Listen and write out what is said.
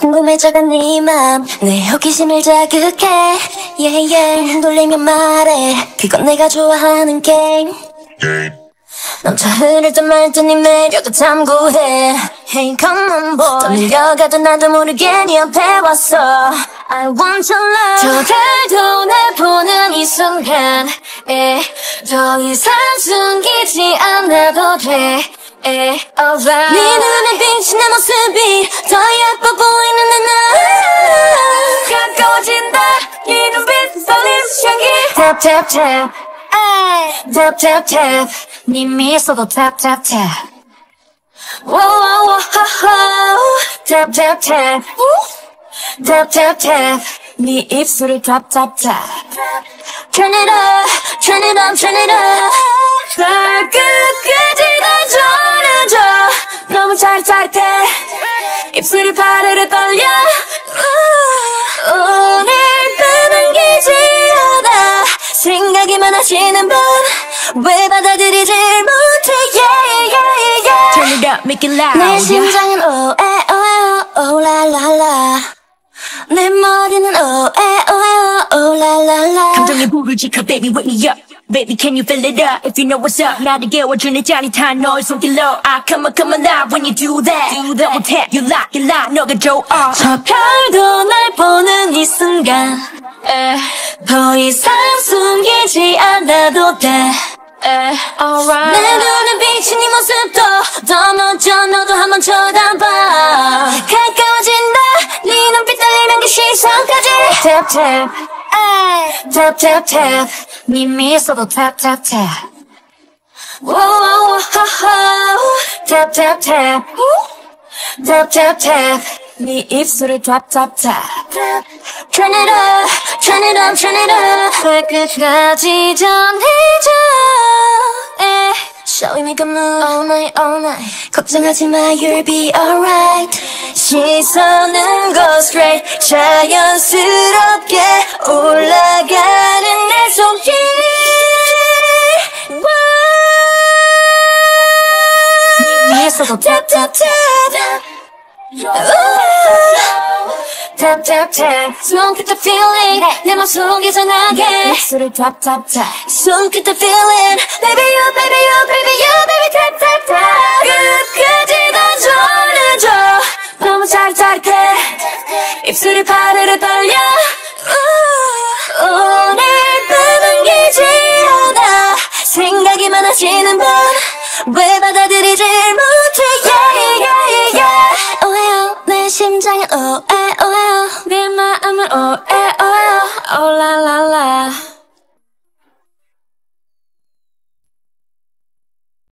궁금해져간 네맘내 호기심을 자극해. Yeah, yeah. 흔들리면 말해. 그건 내가 좋아하는 게임. 넘쳐 흐르던 말투니 매력을 탐구해. Hey come on boy. 더 밀려가도 나도 모르게 네 옆에 왔어. I want your love. 저 달도 날 보는 이 순간. 에, 더 이상 숨기지 않아도 돼. 에, alright. 네 눈에 비친 내 모습이 더 향기 Tap tap tap Tap tap tap 네 미소도 tap tap tap Whoa, tap tap tap Tap tap tap 네 입술을 tap tap tap Turn it up, turn it up, turn it up 날 끝까지 다 전해줘 너무 짜릿짜릿해 입술이 파르르 떨려 생각이 많아지는 밤왜 받아들이질 못해 yeah, yeah, yeah. Turn it up, make it loud. 내 심장은 오에 오에 오라라라 내 머리는 오에 오에 감정의 불을 지켜, baby, wake me up. Baby, can you feel it up? If you know what's up, 나를 깨워주는 짜릿한 너의 손길로 I come on, come now when you do that. Do that. Tap, you lock, you lock, 너가 좋아. 저 별도 날 보는 이 순간 에, 더 이상 숨기지 않아도 돼 에, Alright. 내 눈에 비친 이 모습도 더 멋져 너도 한번 쳐다봐 가까워진다 네 눈빛 떨리는 그 시선까지 Tap tap Tap tap tap 네 미소도 tap tap tap Whoa, tap tap tap Tap tap tap 네 입술을 tap tap tap Turn it up, turn it up, turn it up 발끝까지 전해줘 에. Shall we make a move all night, all night 걱정하지 마, you'll be alright 시선은 go straight 자연스럽게 올라가는 내 손길 위에서도 tap tap tap Tap tap tap 손 끝에 feeling 내 맘속에 전하게 입술을 tap tap tap 손 끝에 feeling Baby you baby you baby you baby tap tap tap 끝까지 다 전해줘 너무 짜릿짜릿해 입술이 파르르 떨려 yeah,